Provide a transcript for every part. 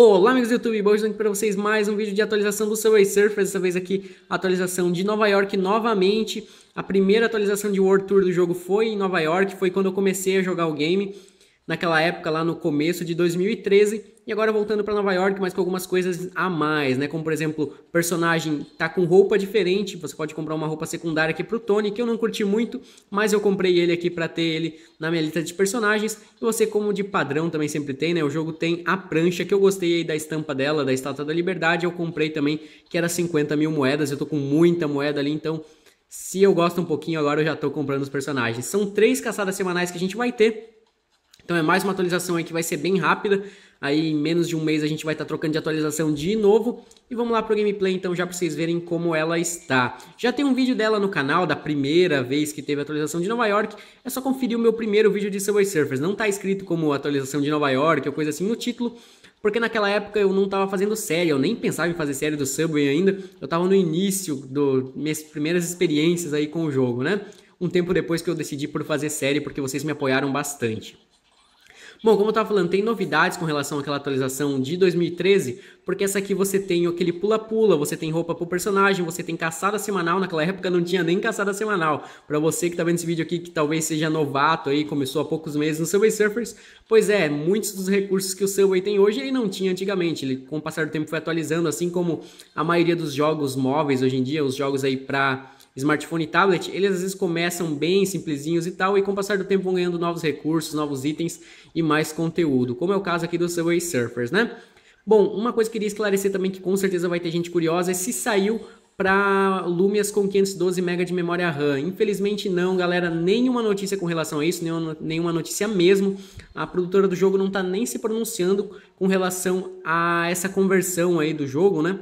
Olá amigos do YouTube, hoje aqui para vocês. Mais um vídeo de atualização do Subway Surfers, dessa vez aqui atualização de Nova York novamente, a primeira atualização de World Tour do jogo foi em Nova York, foi quando eu comecei a jogar o game, naquela época lá no começo de 2013, e agora voltando para Nova York, mas com algumas coisas a mais, né? Como por exemplo, personagem tá com roupa diferente, você pode comprar uma roupa secundária aqui pro Tony, que eu não curti muito, mas eu comprei ele aqui para ter ele na minha lista de personagens. E você como de padrão também sempre tem, né? O jogo tem a prancha, que eu gostei da estampa dela, da Estátua da Liberdade, eu comprei também, que era 50 mil moedas, eu tô com muita moeda ali, então... Se eu gosto um pouquinho, agora eu já tô comprando os personagens. São três caçadas semanais que a gente vai ter. Então é mais uma atualização aí que vai ser bem rápida. Aí em menos de um mês a gente vai estar tá trocando de atualização de novo. E vamos lá pro gameplay então já para vocês verem como ela está. Já tem um vídeo dela no canal da primeira vez que teve atualização de Nova York. É só conferir o meu primeiro vídeo de Subway Surfers. Não está escrito como atualização de Nova York ou coisa assim no título. Porque naquela época eu não estava fazendo série, eu nem pensava em fazer série do Subway ainda. Eu estava no início das minhas primeiras experiências aí com o jogo, né? Um tempo depois que eu decidi por fazer série, porque vocês me apoiaram bastante. Bom, como eu estava falando, tem novidades com relação àquela atualização de 2013, porque essa aqui você tem aquele pula-pula, você tem roupa pro personagem, você tem caçada semanal, naquela época não tinha nem caçada semanal. Para você que está vendo esse vídeo aqui, que talvez seja novato aí, começou há poucos meses no Subway Surfers, pois é, muitos dos recursos que o Subway tem hoje ele não tinha antigamente, ele com o passar do tempo foi atualizando, assim como a maioria dos jogos móveis hoje em dia, os jogos aí para smartphone e tablet, eles às vezes começam bem simplesinhos e tal, e com o passar do tempo vão ganhando novos recursos, novos itens e mais conteúdo, como é o caso aqui do Subway Surfers, né? Bom, uma coisa que eu queria esclarecer também, que com certeza vai ter gente curiosa, é se saiu para Lumias com 512 MB de memória RAM. Infelizmente não, galera, nenhuma notícia com relação a isso, nenhuma, notícia mesmo. A produtora do jogo não está nem se pronunciando com relação a essa conversão aí do jogo, né?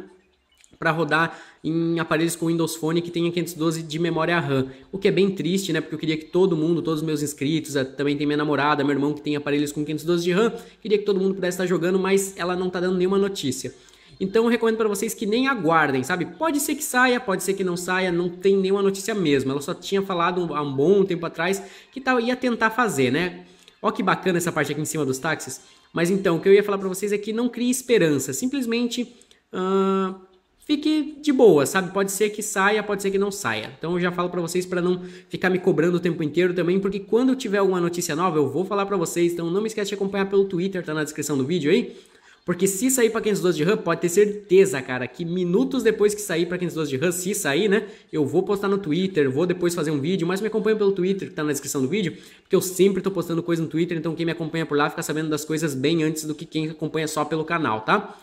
Para rodar em aparelhos com Windows Phone que tenha 512 de memória RAM. O que é bem triste, né? Porque eu queria que todo mundo, todos os meus inscritos, também tem minha namorada, meu irmão que tem aparelhos com 512 de RAM, queria que todo mundo pudesse estar jogando, mas ela não tá dando nenhuma notícia. Então eu recomendo para vocês que nem aguardem, sabe? Pode ser que saia, pode ser que não saia, não tem nenhuma notícia mesmo. Ela só tinha falado há um bom tempo atrás que ia tentar fazer, né? Ó que bacana essa parte aqui em cima dos táxis. Mas então, o que eu ia falar para vocês é que não crie esperança. Simplesmente... Uh fique de boa, sabe? Pode ser que saia, pode ser que não saia. Então eu já falo para vocês para não ficar me cobrando o tempo inteiro também, porque quando eu tiver alguma notícia nova, eu vou falar para vocês. Então não me esquece de acompanhar pelo Twitter, tá na descrição do vídeo aí. Porque se sair para 512 de RAM, pode ter certeza, cara, que minutos depois que sair para 512 de RAM, se sair, né, eu vou postar no Twitter, vou depois fazer um vídeo, mas me acompanha pelo Twitter, que tá na descrição do vídeo, porque eu sempre tô postando coisa no Twitter, então quem me acompanha por lá fica sabendo das coisas bem antes do que quem acompanha só pelo canal, tá?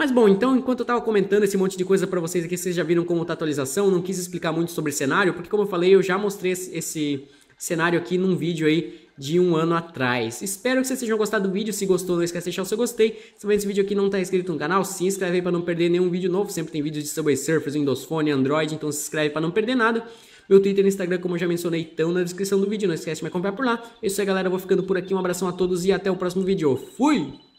Mas bom, então enquanto eu estava comentando esse monte de coisa para vocês aqui, vocês já viram como está a atualização, não quis explicar muito sobre cenário, porque como eu falei, eu já mostrei esse cenário aqui num vídeo aí de um ano atrás. Espero que vocês tenham gostado do vídeo, se gostou não esquece de deixar o seu gostei. Se esse vídeo aqui não está inscrito no canal, se inscreve aí para não perder nenhum vídeo novo, sempre tem vídeos de Subway Surfers, Windows Phone, Android, então se inscreve para não perder nada. Meu Twitter e Instagram, como eu já mencionei, estão na descrição do vídeo, não esquece de me acompanhar por lá. É isso aí galera, eu vou ficando por aqui, um abração a todos e até o próximo vídeo. Fui!